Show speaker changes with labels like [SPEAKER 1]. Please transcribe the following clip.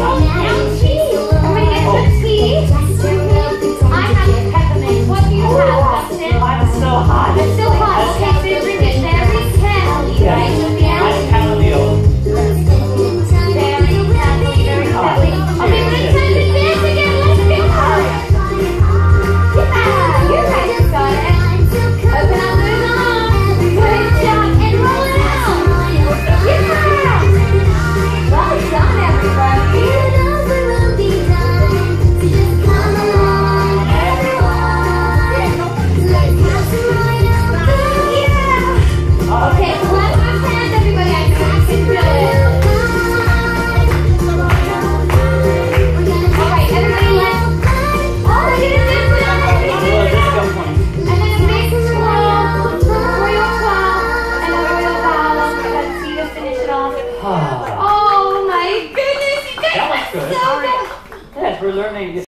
[SPEAKER 1] It's oh,
[SPEAKER 2] still hot. It's still
[SPEAKER 3] hot.
[SPEAKER 2] Oh,
[SPEAKER 3] oh my goodness, you guys that was so good.
[SPEAKER 2] Yes, we're learning.